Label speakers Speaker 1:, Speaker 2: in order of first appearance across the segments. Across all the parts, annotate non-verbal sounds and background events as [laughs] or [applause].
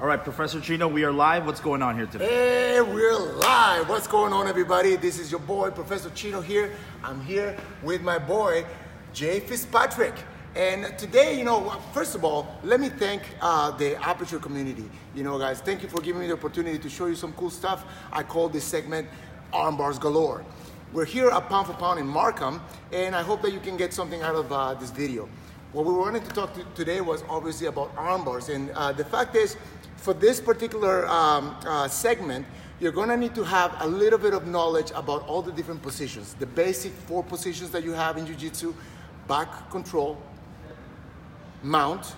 Speaker 1: All right, Professor Chino, we are live. What's going on here today?
Speaker 2: Hey, we're live. What's going on, everybody? This is your boy, Professor Chino here. I'm here with my boy, Jay Fitzpatrick. And today, you know, first of all, let me thank uh, the Aperture community. You know, guys, thank you for giving me the opportunity to show you some cool stuff. I call this segment Arm Bars Galore. We're here at Pound for Pound in Markham, and I hope that you can get something out of uh, this video. What we wanted to talk to today was obviously about arm bars, and uh, the fact is, for this particular um, uh, segment, you're gonna need to have a little bit of knowledge about all the different positions. The basic four positions that you have in Jiu-Jitsu, back control, mount,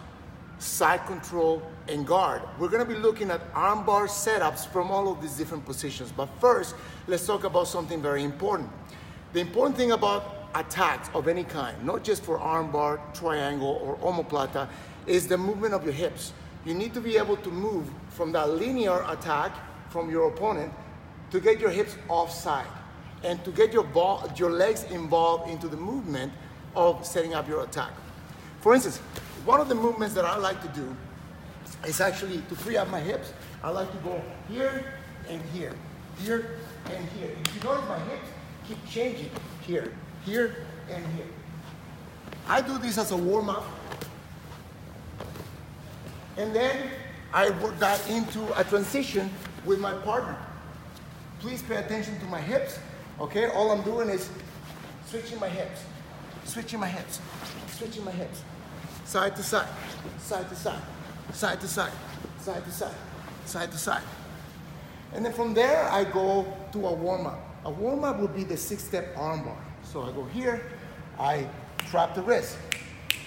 Speaker 2: side control, and guard. We're gonna be looking at armbar setups from all of these different positions. But first, let's talk about something very important. The important thing about attacks of any kind, not just for armbar, triangle, or omoplata, is the movement of your hips you need to be able to move from that linear attack from your opponent to get your hips offside and to get your, ball, your legs involved into the movement of setting up your attack. For instance, one of the movements that I like to do is actually to free up my hips. I like to go here and here, here and here. If you notice my hips keep changing here, here and here. I do this as a warm up and then I got into a transition with my partner. Please pay attention to my hips, okay? All I'm doing is switching my hips, switching my hips, switching my hips, side to side, side to side, side to side, side to side, side to side. And then from there, I go to a warm up. A warm up would be the six step arm bar. So I go here, I trap the wrist,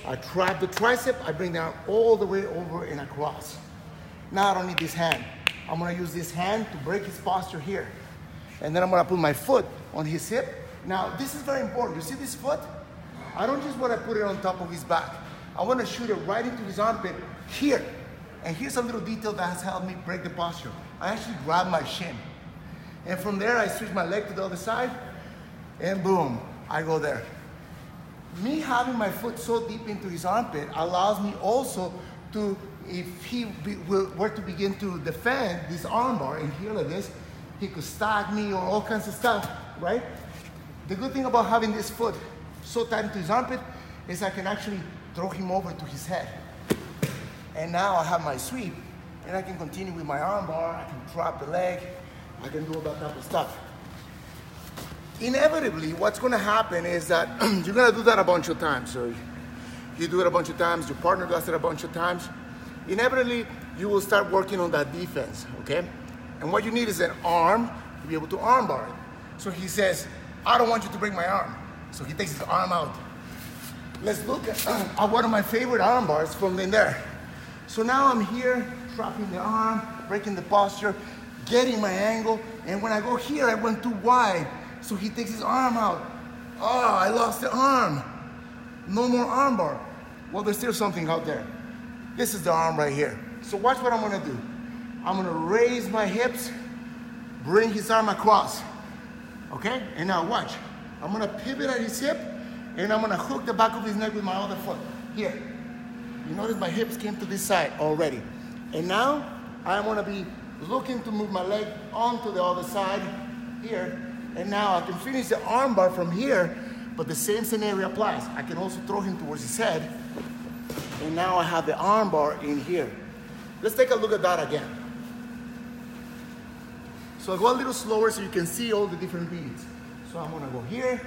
Speaker 2: I trap the tricep, I bring down all the way over and across. Now I don't need this hand. I'm gonna use this hand to break his posture here. And then I'm gonna put my foot on his hip. Now this is very important. You see this foot? I don't just wanna put it on top of his back. I wanna shoot it right into his armpit here. And here's a little detail that has helped me break the posture. I actually grab my shin. And from there, I switch my leg to the other side, and boom, I go there me having my foot so deep into his armpit allows me also to, if he be, were to begin to defend this armbar and here like this, he could stab me or all kinds of stuff, right? The good thing about having this foot so tight into his armpit is I can actually throw him over to his head. And now I have my sweep and I can continue with my armbar, I can drop the leg, I can do all that type of stuff inevitably what's going to happen is that [clears throat] you're going to do that a bunch of times. So you do it a bunch of times, your partner does it a bunch of times. Inevitably, you will start working on that defense, okay? And what you need is an arm to be able to armbar it. So he says, I don't want you to break my arm. So he takes his arm out. Let's look at, [clears throat] at one of my favorite arm bars from in there. So now I'm here, dropping the arm, breaking the posture, getting my angle, and when I go here, I went too wide. So he takes his arm out. Oh, I lost the arm. No more arm bar. Well, there's still something out there. This is the arm right here. So watch what I'm gonna do. I'm gonna raise my hips, bring his arm across. Okay? And now watch. I'm gonna pivot at his hip, and I'm gonna hook the back of his neck with my other foot. Here. You notice my hips came to this side already. And now I'm gonna be looking to move my leg onto the other side here and now I can finish the armbar from here, but the same scenario applies. I can also throw him towards his head. And now I have the armbar in here. Let's take a look at that again. So I go a little slower so you can see all the different beats. So I'm gonna go here,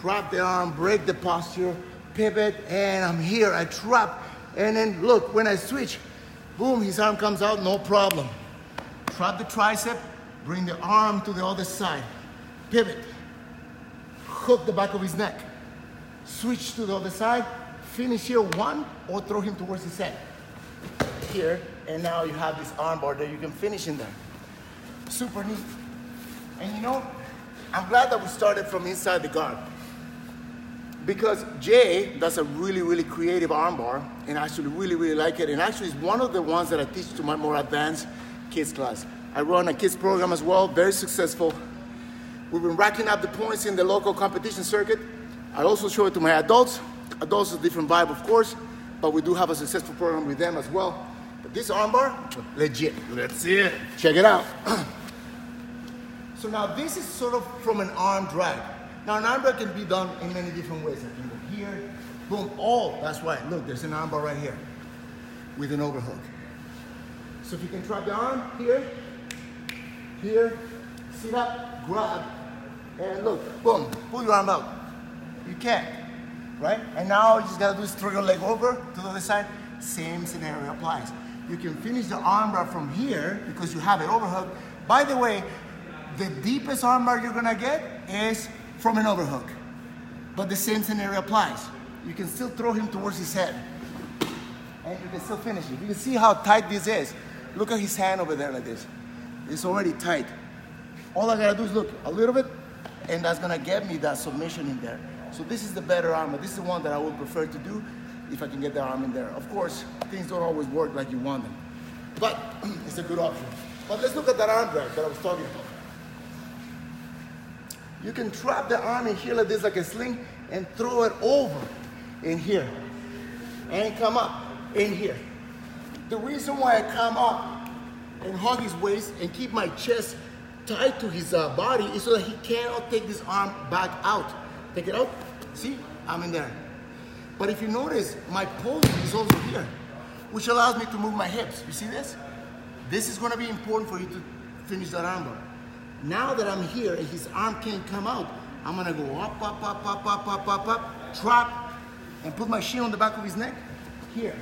Speaker 2: trap the arm, break the posture, pivot, and I'm here, I trap. And then look, when I switch, boom, his arm comes out, no problem. Trap the tricep, bring the arm to the other side pivot, hook the back of his neck, switch to the other side, finish here one, or throw him towards his head. Here, and now you have this armbar that you can finish in there. Super neat. And you know, I'm glad that we started from inside the guard. Because Jay does a really, really creative armbar, and I actually really, really like it. And actually, it's one of the ones that I teach to my more advanced kids class. I run a kids program as well, very successful. We've been racking up the points in the local competition circuit. I also show it to my adults. Adults is a different vibe, of course, but we do have a successful program with them as well. But this armbar, legit.
Speaker 1: Let's see it.
Speaker 2: Check it out. [clears throat] so now this is sort of from an arm drag. Now an armbar can be done in many different ways. I can go here, boom, oh, that's right. Look, there's an armbar right here with an overhook. So if you can trap the arm here, here, sit up, grab, and look, boom, pull your arm out. You can't, right? And now you just gotta do is throw your leg over to the other side. Same scenario applies. You can finish the armbar from here because you have it overhook. By the way, the deepest armbar you're gonna get is from an overhook. But the same scenario applies. You can still throw him towards his head. And you can still finish it. You can see how tight this is. Look at his hand over there like this. It's already tight. All I gotta do is look a little bit, and that's gonna get me that submission in there. So this is the better armbar. This is the one that I would prefer to do if I can get the arm in there. Of course, things don't always work like you want them, but [clears throat] it's a good option. But let's look at that arm drag that I was talking about. You can trap the arm in here like this, like a sling, and throw it over in here, and come up in here. The reason why I come up and hug his waist and keep my chest tied to his uh, body is so that he cannot take this arm back out. Take it out. See, I'm in there. But if you notice, my pulse is also here, which allows me to move my hips. You see this? This is gonna be important for you to finish that armbar. Now that I'm here and his arm can't come out, I'm gonna go up, up, up, up, up, up, up, up, trap, and put my shin on the back of his neck. Here.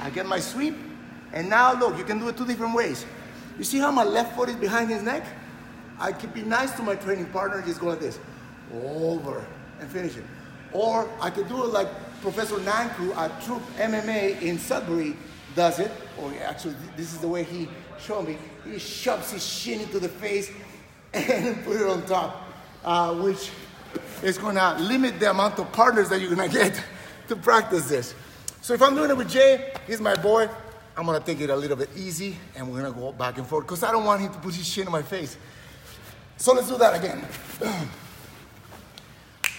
Speaker 2: I get my sweep, and now look, you can do it two different ways. You see how my left foot is behind his neck? I could be nice to my training partner, just go like this, over, and finish it. Or I could do it like Professor Nanku at Troop MMA in Sudbury does it, or actually this is the way he showed me. He shoves his shin into the face [laughs] and put it on top, uh, which is gonna limit the amount of partners that you're gonna [laughs] get to practice this. So if I'm doing it with Jay, he's my boy, I'm gonna take it a little bit easy and we're gonna go back and forth because I don't want him to put his chin in my face. So let's do that again. [clears throat]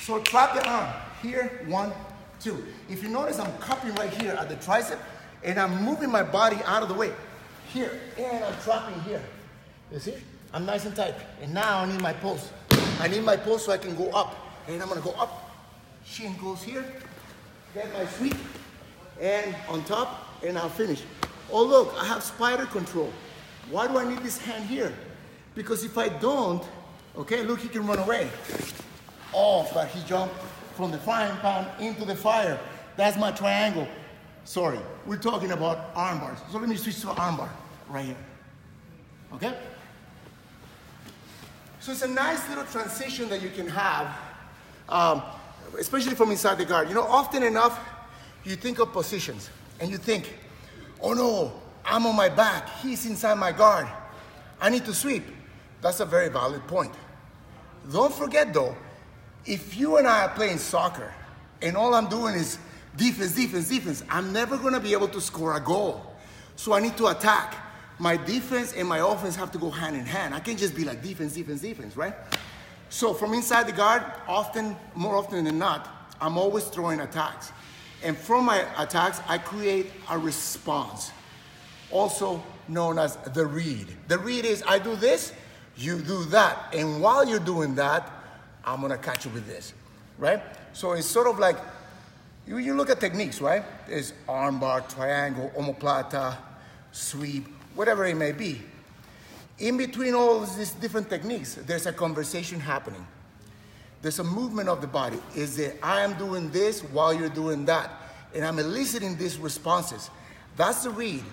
Speaker 2: So trap the arm. Here, one, two. If you notice, I'm cupping right here at the tricep and I'm moving my body out of the way. Here, and I'm trapping here. You see? I'm nice and tight. And now I need my pulse. I need my pulse so I can go up. And I'm gonna go up. Shin goes here. Get my sweep. And on top, and I'll finish. Oh look, I have spider control. Why do I need this hand here? Because if I don't, okay, look, he can run away. Oh, but he jumped from the frying pan into the fire. That's my triangle. Sorry, we're talking about arm bars. So let me switch to arm bar right here. Okay? So it's a nice little transition that you can have, um, especially from inside the guard. You know, often enough, you think of positions and you think, oh no, I'm on my back, he's inside my guard. I need to sweep. That's a very valid point. Don't forget though, if you and I are playing soccer and all I'm doing is defense, defense, defense, I'm never gonna be able to score a goal. So I need to attack. My defense and my offense have to go hand in hand. I can't just be like defense, defense, defense, right? So from inside the guard, often, more often than not, I'm always throwing attacks. And from my attacks, I create a response, also known as the read. The read is I do this, you do that. And while you're doing that, I'm gonna catch you with this, right? So it's sort of like, you, you look at techniques, right? There's armbar, triangle, omoplata, sweep, whatever it may be. In between all these different techniques, there's a conversation happening. There's a movement of the body. Is that I am doing this while you're doing that. And I'm eliciting these responses. That's the read.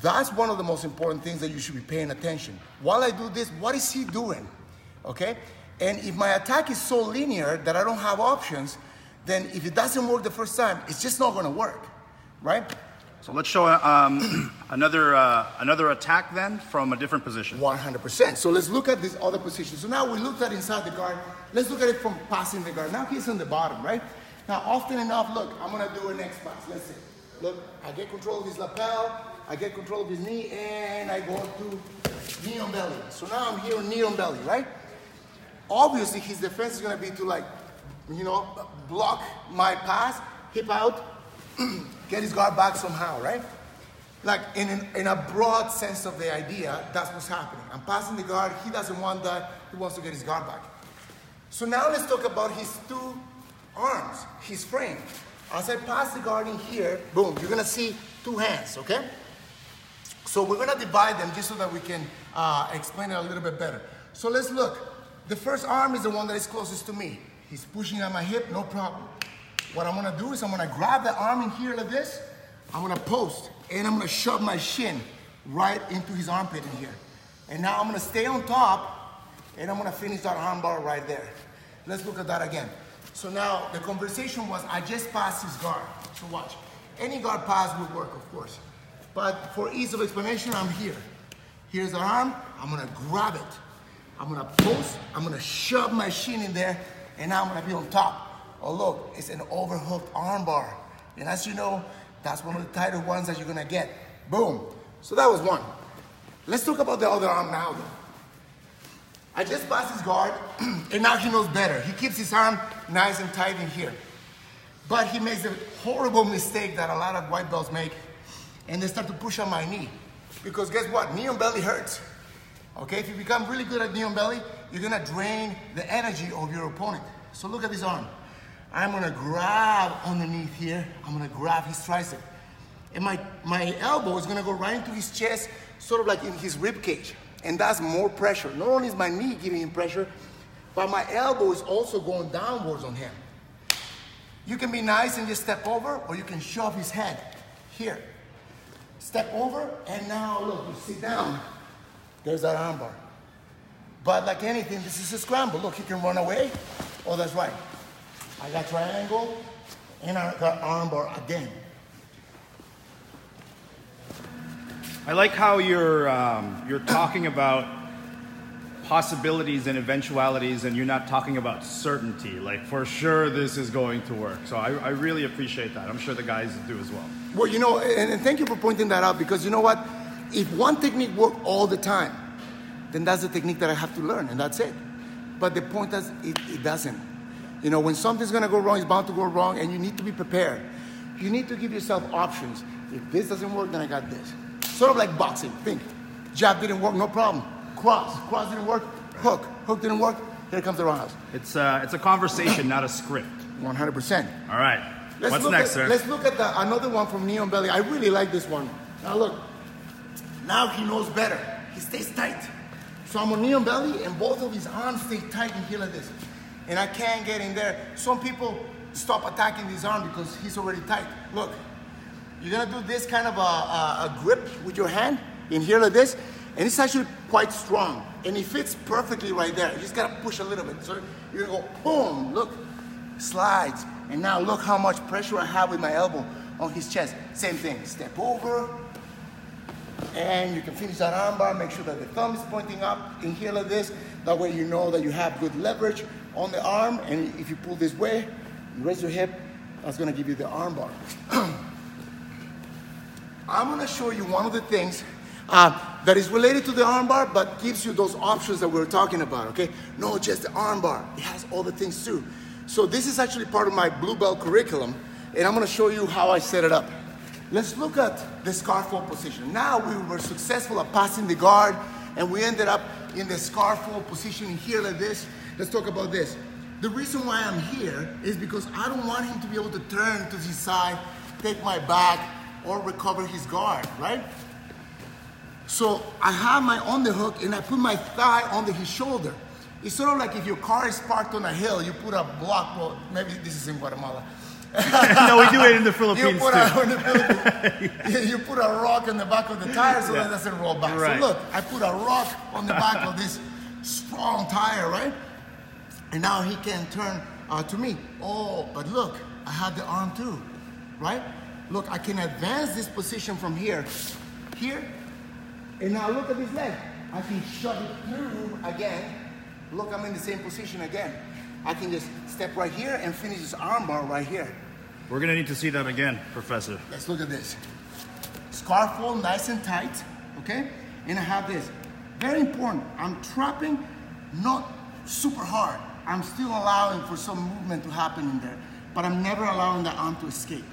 Speaker 2: That's one of the most important things that you should be paying attention. While I do this, what is he doing? Okay? And if my attack is so linear that I don't have options, then if it doesn't work the first time, it's just not gonna work, right?
Speaker 1: So let's show um, [clears throat] another uh, another attack then from a different position.
Speaker 2: 100%. So let's look at this other position. So now we looked at inside the guard. Let's look at it from passing the guard. Now he's on the bottom, right? Now often enough, look, I'm gonna do a next pass. Let's see. Look, I get control of his lapel, I get control of his knee, and I go to knee on belly. So now I'm here on knee on belly, right? Obviously, his defense is gonna be to like, you know, block my pass, hip out, [clears throat] get his guard back somehow, right? like in, an, in a broad sense of the idea, that's what's happening. I'm passing the guard, he doesn't want that, he wants to get his guard back. So now let's talk about his two arms, his frame. As I pass the guard in here, boom, you're gonna see two hands, okay? So we're gonna divide them just so that we can uh, explain it a little bit better. So let's look. The first arm is the one that is closest to me. He's pushing at my hip, no problem. What I'm gonna do is I'm gonna grab the arm in here like this, I'm gonna post, and I'm gonna shove my shin right into his armpit in here. And now I'm gonna stay on top, and I'm gonna finish that arm bar right there. Let's look at that again. So now the conversation was I just passed his guard. So watch. Any guard pass will work, of course. But for ease of explanation, I'm here. Here's the arm, I'm gonna grab it. I'm gonna post, I'm gonna shove my shin in there, and now I'm gonna be on top. Oh look, it's an overhooked arm bar. And as you know, that's one of the tighter ones that you're gonna get. Boom. So that was one. Let's talk about the other arm now. I just passed his guard, [clears throat] and now he knows better. He keeps his arm nice and tight in here. But he makes a horrible mistake that a lot of white belts make, and they start to push on my knee. Because guess what? Knee on belly hurts. Okay, if you become really good at knee on belly, you're gonna drain the energy of your opponent. So look at this arm. I'm gonna grab underneath here. I'm gonna grab his tricep. And my, my elbow is gonna go right into his chest, sort of like in his rib cage and that's more pressure. Not only is my knee giving him pressure, but my elbow is also going downwards on him. You can be nice and just step over, or you can shove his head here. Step over, and now look, you sit down. There's that armbar. But like anything, this is a scramble. Look, he can run away. Oh, that's right. I got triangle, and I got armbar again.
Speaker 1: I like how you're um, you're talking about possibilities and eventualities, and you're not talking about certainty. Like for sure, this is going to work. So I, I really appreciate that. I'm sure the guys do as well.
Speaker 2: Well, you know, and, and thank you for pointing that out because you know what? If one technique works all the time, then that's the technique that I have to learn, and that's it. But the point is, it, it doesn't. You know, when something's gonna go wrong, it's bound to go wrong, and you need to be prepared. You need to give yourself options. If this doesn't work, then I got this. Sort of like boxing. Think. Jab didn't work, no problem. Cross. Cross didn't work. Hook. Hook didn't work. Here comes the roundhouse.
Speaker 1: It's uh, it's a conversation, not a script.
Speaker 2: 100%.
Speaker 1: All right.
Speaker 2: Let's
Speaker 1: What's
Speaker 2: look
Speaker 1: next,
Speaker 2: at,
Speaker 1: sir?
Speaker 2: Let's look at the, another one from knee on belly. I really like this one. Now look. Now he knows better. He stays tight. So I'm on knee on belly and both of his arms stay tight in here like this. And I can't get in there. Some people stop attacking his arm because he's already tight. Look, you're gonna do this kind of a, a, a grip with your hand in here like this, and it's actually quite strong. And it fits perfectly right there. You just gotta push a little bit. So you're gonna go boom, look, slides. And now look how much pressure I have with my elbow on his chest. Same thing, step over, and you can finish that armbar, make sure that the thumb is pointing up in here like this. That way you know that you have good leverage on the arm, and if you pull this way, raise your hip, that's gonna give you the armbar. [clears throat] I'm gonna show you one of the things uh, that is related to the armbar, but gives you those options that we are talking about, okay? No, just the armbar. It has all the things too. So this is actually part of my blue belt curriculum, and I'm gonna show you how I set it up. Let's look at the scarf position. Now we were successful at passing the guard, and we ended up in the scarf hold position here like this. Let's talk about this. The reason why I'm here is because I don't want him to be able to turn to his side, take my back, or recover his guard, right? So I have my underhook and I put my thigh under his shoulder. It's sort of like if your car is parked on a hill, you put a block, well, maybe this is in Guatemala. [laughs]
Speaker 1: no, we do it in the
Speaker 2: You
Speaker 1: Philippines
Speaker 2: put,
Speaker 1: too.
Speaker 2: a, the Philippines, you put a rock in the back of the tire so
Speaker 1: Yeah.
Speaker 2: that it doesn't roll back.
Speaker 1: Right.
Speaker 2: So look, I put a rock on the back of this strong tire, right? And now he can turn uh, to me. Oh, but look, I have the arm too, right? Look, I can advance this position from here, here, and now look at this leg. I can shove it through again. Look, I'm in the same position again. I can just step right here and finish this arm bar right here.
Speaker 1: We're gonna need to see that again, Professor.
Speaker 2: Let's look at this. Scarf hold nice and tight, okay? And I have this. Very important. I'm trapping not super hard. I'm still allowing for some movement to happen in there, but I'm never allowing the arm to escape.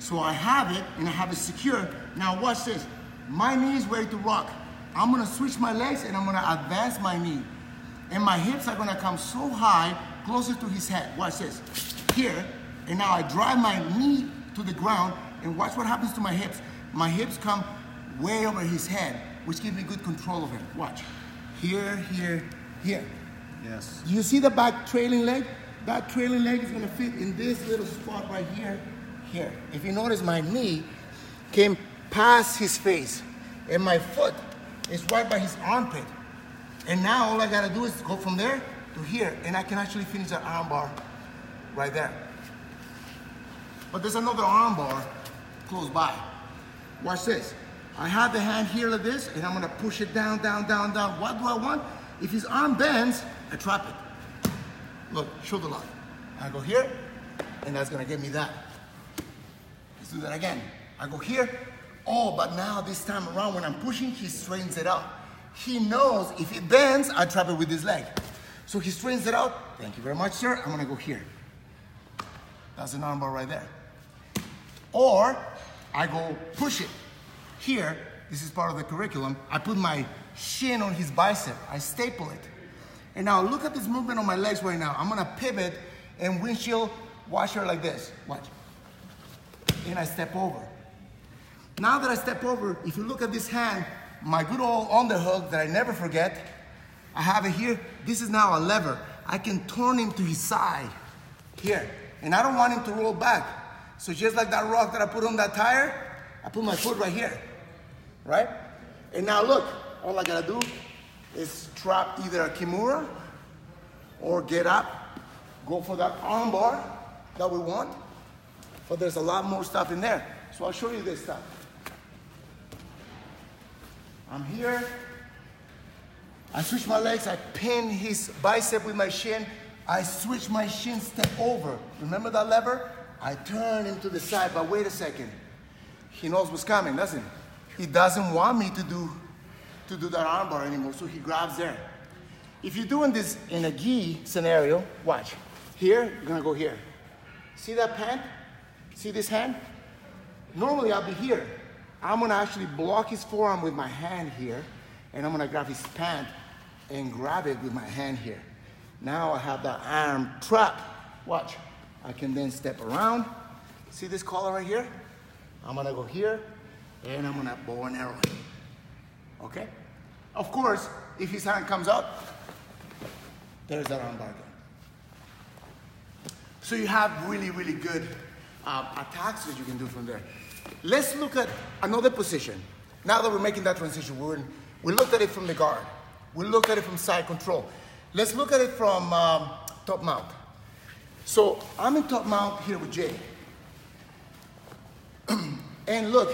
Speaker 2: So I have it and I have it secure. Now watch this. My knee is ready to rock. I'm gonna switch my legs and I'm gonna advance my knee. And my hips are gonna come so high, closer to his head. Watch this. Here, and now I drive my knee to the ground and watch what happens to my hips. My hips come way over his head, which gives me good control of him. Watch. Here, here, here.
Speaker 1: Yes.
Speaker 2: You see the back trailing leg? That trailing leg is gonna fit in this little spot right here, here. If you notice, my knee came past his face, and my foot is right by his armpit. And now all I gotta do is go from there to here, and I can actually finish that arm bar right there. But there's another arm bar close by. Watch this. I have the hand here like this, and I'm gonna push it down, down, down, down. What do I want? If his arm bends, I trap it. Look, shoulder lock. I go here, and that's gonna give me that. Let's do that again. I go here. Oh, but now this time around, when I'm pushing, he straightens it out. He knows if it bends, I trap it with his leg. So he straightens it out. Thank you very much, sir. I'm gonna go here. That's an armbar right there. Or I go push it. Here, this is part of the curriculum. I put my shin on his bicep. I staple it. And now look at this movement on my legs right now. I'm gonna pivot and windshield washer like this. Watch. And I step over. Now that I step over, if you look at this hand, my good old underhook that I never forget, I have it here. This is now a lever. I can turn him to his side here. And I don't want him to roll back. So just like that rock that I put on that tire, I put my foot right here, right? And now look, all I gotta do is trap either a Kimura or get up, go for that arm bar that we want. But there's a lot more stuff in there. So I'll show you this stuff. I'm here. I switch my legs. I pin his bicep with my shin. I switch my shin, step over. Remember that lever? I turn him to the side, but wait a second. He knows what's coming, doesn't he? He doesn't want me to do, to do that armbar anymore, so he grabs there. If you're doing this in a gi scenario, watch. Here, you're gonna go here. See that pant? See this hand? Normally I'll be here. I'm gonna actually block his forearm with my hand here, and I'm gonna grab his pant and grab it with my hand here. Now I have that arm trapped. Watch. I can then step around. See this collar right here? I'm gonna go here, and I'm gonna bow and arrow him. Okay? Of course, if his hand comes up, there's that arm bar again. So you have really, really good uh, attacks that you can do from there. Let's look at another position. Now that we're making that transition, we're in, we looked at it from the guard. We looked at it from side control. Let's look at it from um, top mount. So I'm in top mount here with Jay. [clears throat] and look,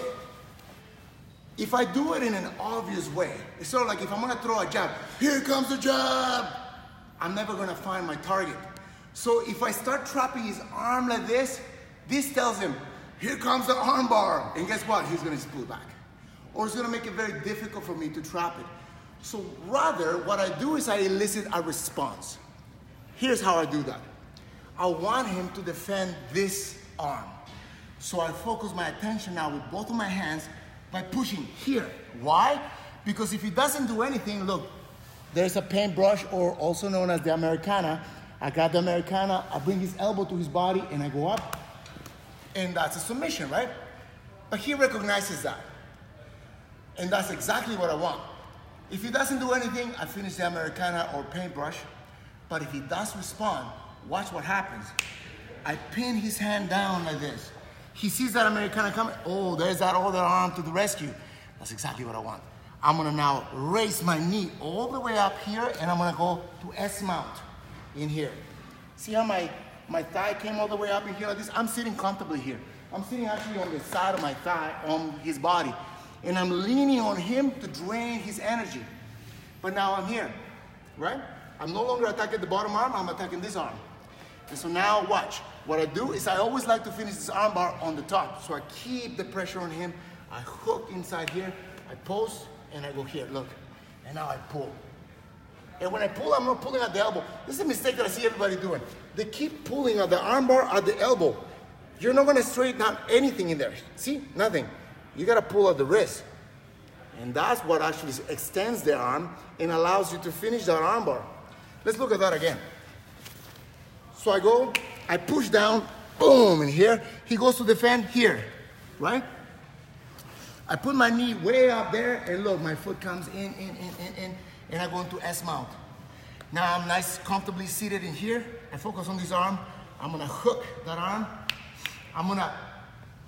Speaker 2: if I do it in an obvious way, it's sort of like if I'm gonna throw a jab, here comes the jab, I'm never gonna find my target. So if I start trapping his arm like this, this tells him, here comes the arm bar. And guess what? He's gonna just pull back. Or it's gonna make it very difficult for me to trap it. So rather, what I do is I elicit a response. Here's how I do that. I want him to defend this arm. So I focus my attention now with both of my hands by pushing here. Why? Because if he doesn't do anything, look, there's a paintbrush or also known as the Americana. I got the Americana, I bring his elbow to his body and I go up and that's a submission, right? But he recognizes that. And that's exactly what I want. If he doesn't do anything, I finish the Americana or paintbrush. But if he does respond, watch what happens. I pin his hand down like this. He sees that Americana coming. Oh, there's that other arm to the rescue. That's exactly what I want. I'm gonna now raise my knee all the way up here and I'm gonna go to S mount in here. See how my, my thigh came all the way up in here like this? I'm sitting comfortably here. I'm sitting actually on the side of my thigh, on his body. And I'm leaning on him to drain his energy. But now I'm here, right? I'm no longer attacking the bottom arm, I'm attacking this arm. And so now watch. What I do is I always like to finish this arm bar on the top. So I keep the pressure on him. I hook inside here, I post, and I go here, look. And now I pull. And when I pull, I'm not pulling at the elbow. This is a mistake that I see everybody doing. They keep pulling at the arm bar at the elbow. you're not gonna straighten out anything in there. See, nothing. You gotta pull at the wrist. And that's what actually extends the arm and allows you to finish that armbar. Let's look at that again. So I go, I push down, boom, in here. He goes to defend here, right? I put my knee way up there, and look, my foot comes in, in, in, in, in, and I go into S mount. Now I'm nice, comfortably seated in here. I focus on this arm. I'm gonna hook that arm. I'm gonna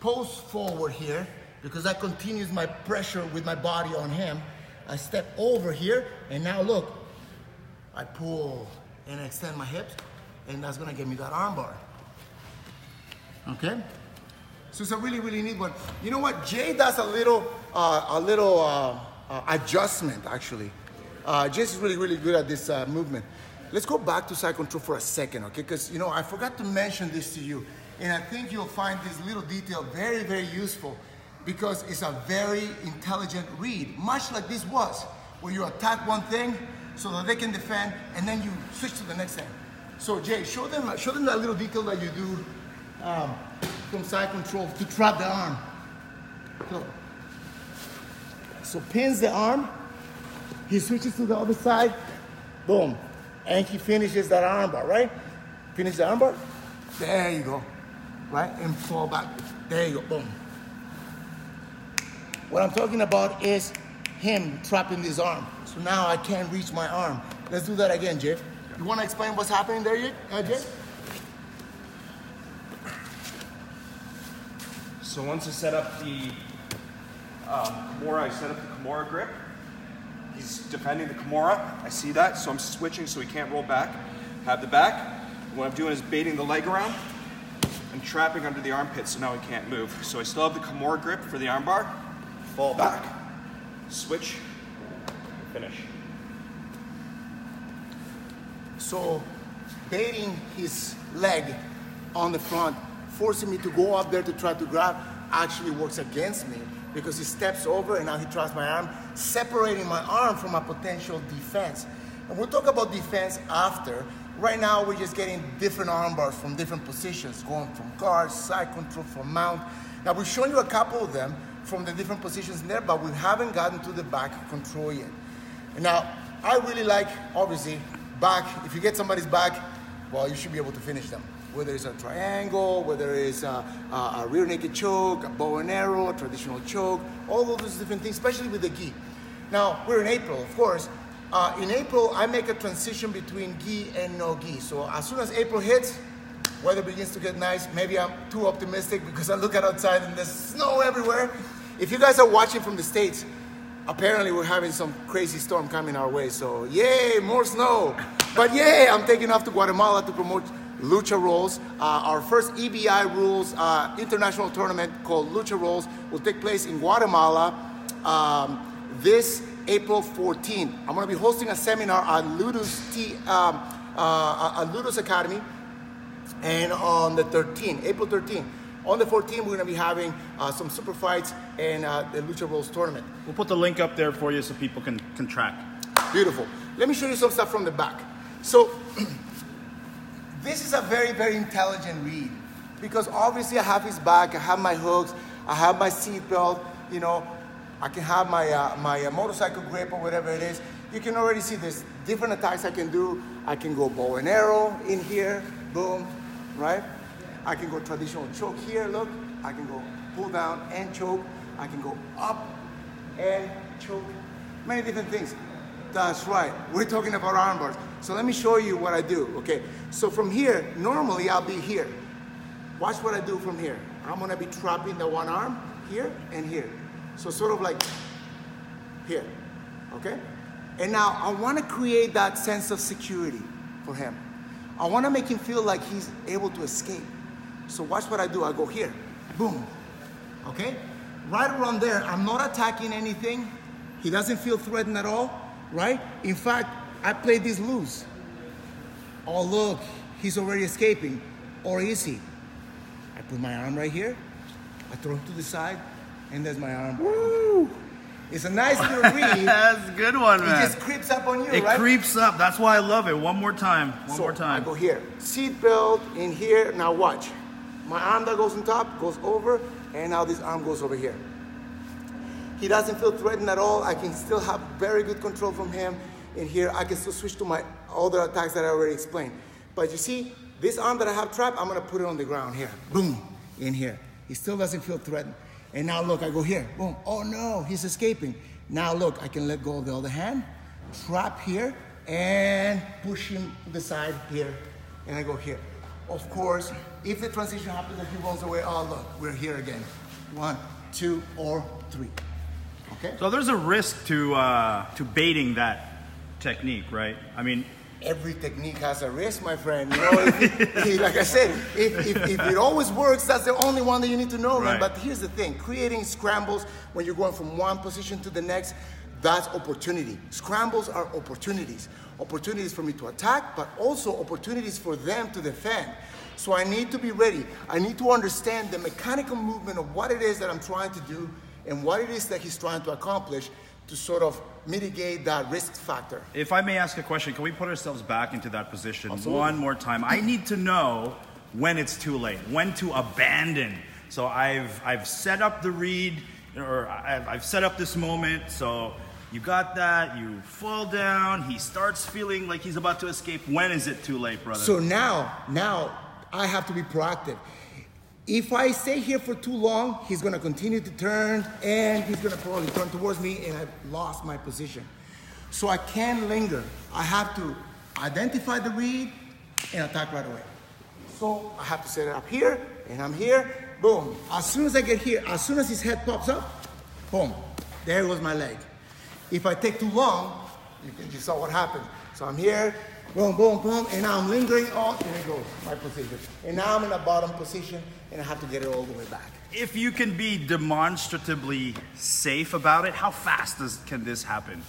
Speaker 2: pose forward here because that continues my pressure with my body on him. I step over here, and now look, I pull and extend my hips, and that's gonna give me that arm bar. Okay? So it's a really, really neat one. You know what? Jay does a little, uh, a little uh, uh, adjustment actually. Uh, Jay's really, really good at this uh, movement. Let's go back to side control for a second, okay? Because you know I forgot to mention this to you, and I think you'll find this little detail very, very useful because it's a very intelligent read, much like this was, where you attack one thing so that they can defend, and then you switch to the next thing. So Jay, show them, show them that little detail that you do um, from side control to trap the arm. So, so pins the arm, he switches to the other side, boom, and he finishes that armbar, right? Finish the armbar, there you go, right? And fall back, there you go, boom. What I'm talking about is him trapping this arm. So now I can't reach my arm. Let's do that again, Jeff. You want to explain what's happening there, yet, uh, Jeff?
Speaker 3: So once I set up the um, Kimura, I set up the Kimura grip. He's defending the Kimura. I see that, so I'm switching so he can't roll back. Have the back. What I'm doing is baiting the leg around and trapping under the armpit so now he can't move. So I still have the Kimura grip for the armbar. Fall back, switch, finish.
Speaker 2: So baiting his leg on the front, forcing me to go up there to try to grab, actually works against me because he steps over and now he traps my arm, separating my arm from a potential defense. And we'll talk about defense after. Right now, we're just getting different arm bars from different positions, going from guard, side control, from mount. Now, we've shown you a couple of them from the different positions there, but we haven't gotten to the back control yet. Now, I really like, obviously, back. If you get somebody's back, well, you should be able to finish them. Whether it's a triangle, whether it's a, a, a rear naked choke, a bow and arrow, a traditional choke, all of those different things, especially with the gi. Now, we're in April, of course. Uh, in April, I make a transition between gi and no gi. So as soon as April hits, weather begins to get nice. Maybe I'm too optimistic because I look at outside and there's snow everywhere. If you guys are watching from the States, apparently we're having some crazy storm coming our way. So yay, more snow. But yay, I'm taking off to Guatemala to promote Lucha Rolls. Uh, our first EBI Rules uh, international tournament called Lucha Rolls will take place in Guatemala um, this April 14th. I'm going to be hosting a seminar at Ludus, T, um, uh, at Ludus Academy and on the 13th, April 13th. On the 14th, we're going to be having uh, some super fights and uh, the Lucha Rolls tournament.
Speaker 1: We'll put the link up there for you so people can, can track.
Speaker 2: Beautiful. Let me show you some stuff from the back. So, [clears throat] this is a very, very intelligent read because obviously I have his back, I have my hooks, I have my seat belt, you know, I can have my, uh, my uh, motorcycle grip or whatever it is. You can already see there's different attacks I can do. I can go bow and arrow in here, boom, right? I can go traditional choke here, look. I can go pull down and choke. I can go up and choke. Many different things. That's right. We're talking about arm bars. So let me show you what I do, okay? So from here, normally I'll be here. Watch what I do from here. I'm gonna be trapping the one arm here and here. So sort of like here, okay? And now I wanna create that sense of security for him. I wanna make him feel like he's able to escape. So watch what I do. I go here, boom, okay? Right around there, I'm not attacking anything. He doesn't feel threatened at all, right? In fact, I play this loose. Oh, look, he's already escaping. Or is he? I put my arm right here, I throw him to the side, and there's my arm. Woo! It's a nice little [laughs] read.
Speaker 1: That's a good one, man.
Speaker 2: It just creeps up on you,
Speaker 1: It
Speaker 2: right?
Speaker 1: creeps up. That's why I love it. One more time. One
Speaker 2: So
Speaker 1: more time.
Speaker 2: I go here. Seatbelt in here. Now watch. My arm that goes on top goes over, and now this arm goes over here. He doesn't feel threatened at all. I can still have very good control from him. And here I can still switch to my other attacks that I already explained. But you see, this arm that I have trapped, I'm gonna put it on the ground here. Boom, in here. He still doesn't feel threatened. And now look, I go here, boom. Oh no, he's escaping. Now look, I can let go of the other hand, trap here, and push him to the side here. And I go here. Of course, if the transition happens and he runs away, oh look, we're here again. One, two, or three. Okay?
Speaker 1: So there's a risk to uh, to baiting that technique, right? I mean,
Speaker 2: every technique has a risk, my friend. You know, if, [laughs] if, like I said, if, if, if, it always works, that's the only one that you need to know, right. man. But here's the thing creating scrambles when you're going from one position to the next, that's opportunity. Scrambles are opportunities. Opportunities for me to attack, but also opportunities for them to defend. So I need to be ready. I need to understand the mechanical movement of what it is that I'm trying to do and what it is that he's trying to accomplish to sort of mitigate that risk factor.
Speaker 1: If I may ask a question, can we put ourselves back into that position Absolutely. one more time? I need to know when it's too late, when to abandon. So I've I've set up the read, or I've, I've set up this moment. So you got that. You fall down. He starts feeling like he's about to escape. When is it too late, brother?
Speaker 2: So now, now I have to be proactive. If I stay here for too long, he's gonna continue to turn and he's gonna probably turn towards me and I've lost my position. So I can't linger. I have to identify the read and attack right away. So I have to set it up here and I'm here, boom. As soon as I get here, as soon as his head pops up, boom, there goes my leg. If I take too long, you, you saw what happened. So I'm here, boom, boom, boom, and now I'm lingering on, and it goes, my position. And now I'm in a bottom position, and I have to get it all the way back.
Speaker 1: If you can be demonstratively safe about it, how fast does, can this happen?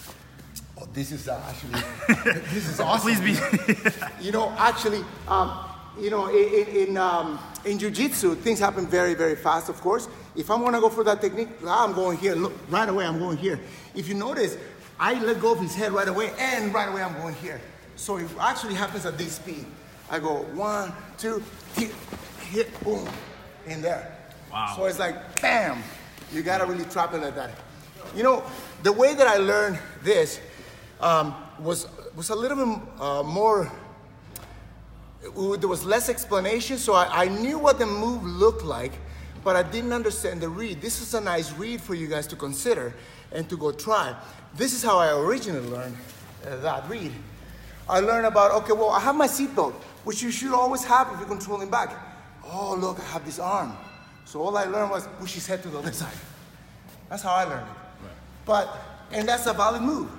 Speaker 2: Oh, this is uh, actually, [laughs] this is awesome.
Speaker 1: Please be. [laughs]
Speaker 2: you know, actually, um, you know, in, in, um, in jiu-jitsu, things happen very, very fast, of course. If I'm gonna go for that technique, I'm going here. Look, right away, I'm going here. If you notice, I let go of his head right away, and right away, I'm going here. So it actually happens at this speed. I go one, two, hit, hit, boom, in there.
Speaker 1: Wow.
Speaker 2: So it's like, bam, you gotta really trap it like that. You know, the way that I learned this um, was, was a little bit uh, more, there was less explanation, so I, I knew what the move looked like, but I didn't understand the read. This is a nice read for you guys to consider and to go try. This is how I originally learned uh, that read. I learned about, okay, well, I have my seatbelt, which you should always have if you're controlling back. Oh, look, I have this arm. So all I learned was push his head to the other [laughs] side. That's how I learned it. Right. But, and that's a valid move.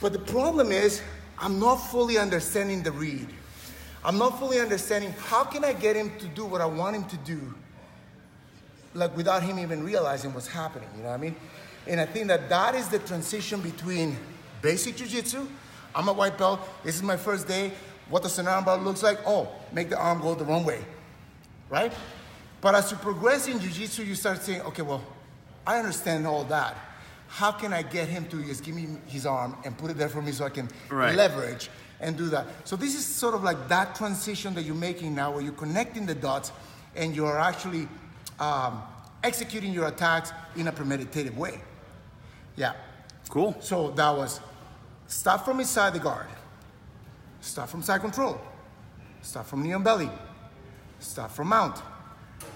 Speaker 2: But the problem is, I'm not fully understanding the read. I'm not fully understanding how can I get him to do what I want him to do, like without him even realizing what's happening, you know what I mean? And I think that that is the transition between basic jiu-jitsu I'm a white belt. This is my first day. What the an armbar looks like? Oh, make the arm go the wrong way, right? But as you progress in jiu-jitsu, you start saying, okay, well, I understand all that. How can I get him to just give me his arm and put it there for me so I can right. leverage and do that? So this is sort of like that transition that you're making now where you're connecting the dots and you're actually um, executing your attacks in a premeditated way. Yeah.
Speaker 1: Cool.
Speaker 2: So that was Start from inside the guard. Start from side control. Start from knee on belly. Start from mount.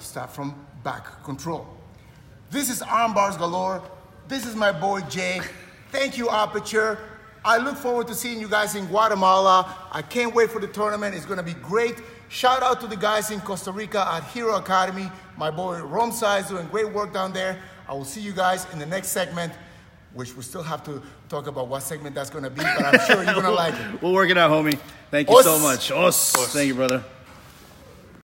Speaker 2: Start from back control. This is arm bars galore. This is my boy Jay. Thank you, Aperture. I look forward to seeing you guys in Guatemala. I can't wait for the tournament. It's gonna be great. Shout out to the guys in Costa Rica at Hero Academy. My boy Romsa is doing great work down there. I will see you guys in the next segment which we still have to talk about what segment that's going to be, but I'm sure you're going [laughs] to like it.
Speaker 1: We'll work it out, homie. Thank you Os. so much. Os. Os. Thank you, brother.